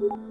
you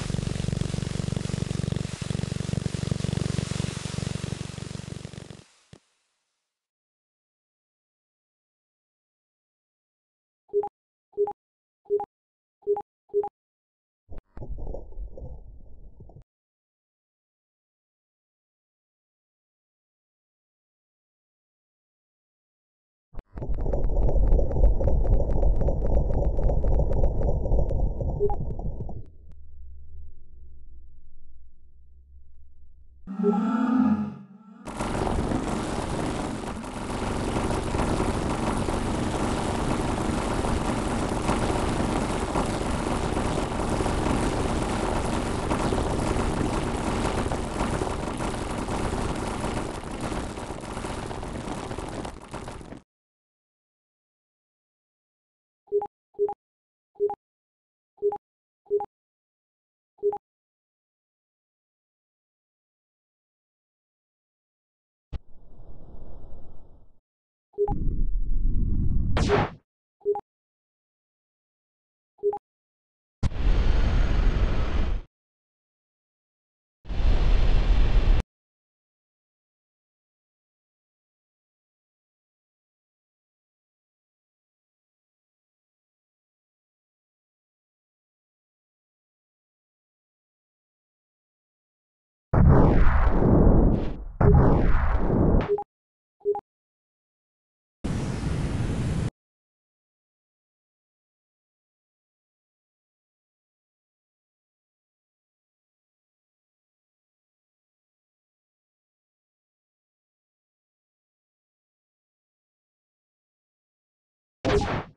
Música you